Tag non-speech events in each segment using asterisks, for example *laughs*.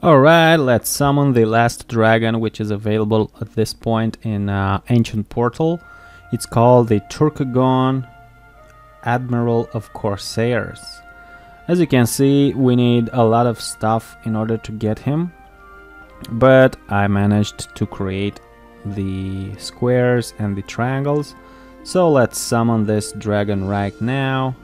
Alright, let's summon the last dragon which is available at this point in uh, Ancient Portal. It's called the Turkagon Admiral of Corsairs. As you can see, we need a lot of stuff in order to get him, but I managed to create the squares and the triangles. So let's summon this dragon right now.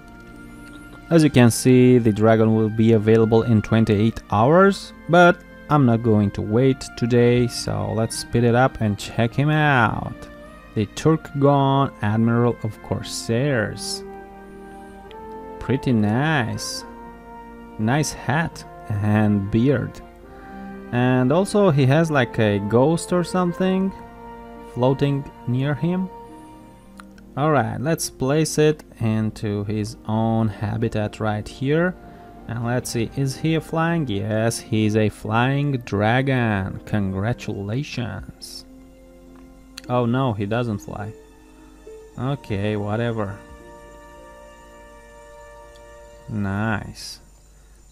As you can see, the dragon will be available in 28 hours, but I'm not going to wait today, so let's speed it up and check him out. The Turkgon Admiral of Corsairs. Pretty nice. Nice hat and beard. And also he has like a ghost or something floating near him. Alright, let's place it into his own habitat right here. And let's see, is he a flying? Yes, he's a flying dragon. Congratulations. Oh no, he doesn't fly. Okay, whatever. Nice.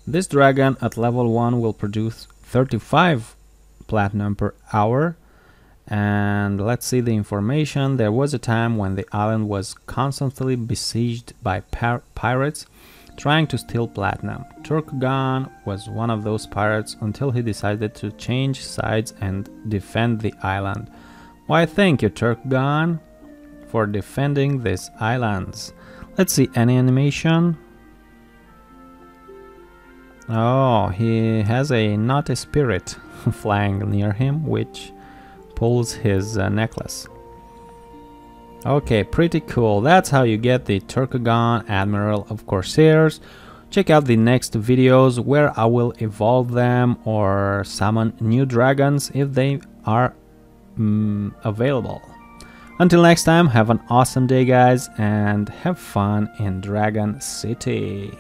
This dragon at level 1 will produce 35 platinum per hour and let's see the information. There was a time when the island was constantly besieged by pirates trying to steal platinum. Turkgon was one of those pirates until he decided to change sides and defend the island. Why thank you Turkgon for defending these islands. Let's see any animation. Oh, he has a naughty spirit *laughs* flying near him, which pulls his uh, necklace. Okay, pretty cool. That's how you get the Turkagon Admiral of Corsairs. Check out the next videos where I will evolve them or summon new dragons if they are mm, available. Until next time, have an awesome day guys and have fun in Dragon City.